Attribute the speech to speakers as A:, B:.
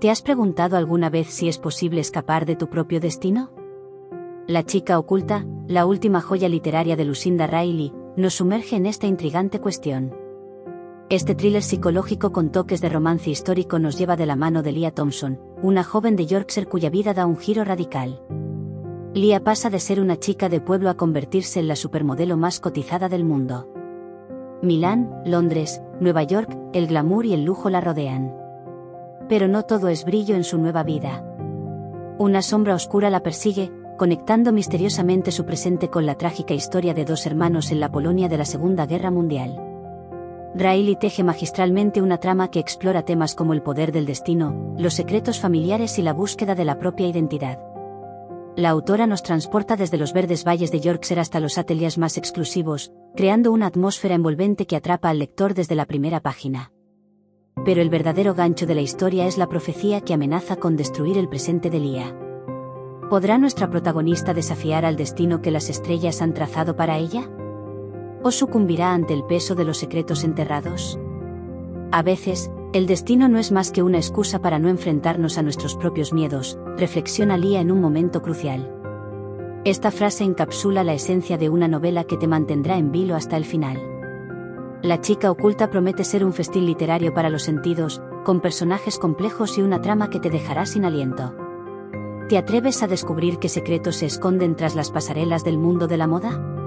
A: ¿Te has preguntado alguna vez si es posible escapar de tu propio destino? La chica oculta, la última joya literaria de Lucinda Riley, nos sumerge en esta intrigante cuestión. Este thriller psicológico con toques de romance histórico nos lleva de la mano de Leah Thompson, una joven de Yorkshire cuya vida da un giro radical. Leah pasa de ser una chica de pueblo a convertirse en la supermodelo más cotizada del mundo. Milán, Londres, Nueva York, el glamour y el lujo la rodean. Pero no todo es brillo en su nueva vida. Una sombra oscura la persigue, conectando misteriosamente su presente con la trágica historia de dos hermanos en la Polonia de la Segunda Guerra Mundial. Riley teje magistralmente una trama que explora temas como el poder del destino, los secretos familiares y la búsqueda de la propia identidad. La autora nos transporta desde los verdes valles de Yorkshire hasta los ateliers más exclusivos, creando una atmósfera envolvente que atrapa al lector desde la primera página. Pero el verdadero gancho de la historia es la profecía que amenaza con destruir el presente de Lía. ¿Podrá nuestra protagonista desafiar al destino que las estrellas han trazado para ella? ¿O sucumbirá ante el peso de los secretos enterrados? A veces, el destino no es más que una excusa para no enfrentarnos a nuestros propios miedos, reflexiona Lía en un momento crucial. Esta frase encapsula la esencia de una novela que te mantendrá en vilo hasta el final. La chica oculta promete ser un festín literario para los sentidos, con personajes complejos y una trama que te dejará sin aliento. ¿Te atreves a descubrir qué secretos se esconden tras las pasarelas del mundo de la moda?